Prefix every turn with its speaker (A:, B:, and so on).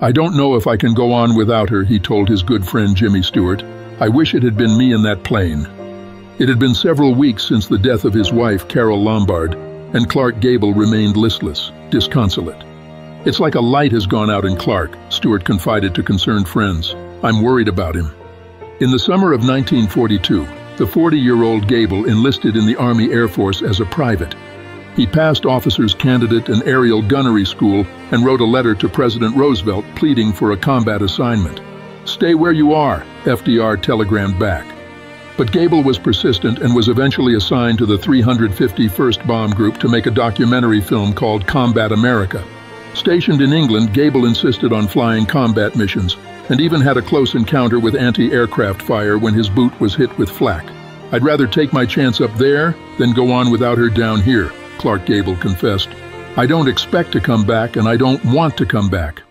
A: I don't know if I can go on without her, he told his good friend Jimmy Stewart. I wish it had been me in that plane. It had been several weeks since the death of his wife, Carole Lombard, and Clark Gable remained listless, disconsolate. It's like a light has gone out in Clark, Stewart confided to concerned friends. I'm worried about him. In the summer of 1942, the 40-year-old Gable enlisted in the Army Air Force as a private. He passed officer's candidate and aerial gunnery school and wrote a letter to President Roosevelt pleading for a combat assignment. Stay where you are, FDR telegrammed back. But Gable was persistent and was eventually assigned to the 351st Bomb Group to make a documentary film called Combat America. Stationed in England, Gable insisted on flying combat missions and even had a close encounter with anti-aircraft fire when his boot was hit with flak. I'd rather take my chance up there than go on without her down here, Clark Gable confessed. I don't expect to come back and I don't want to come back.